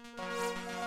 Música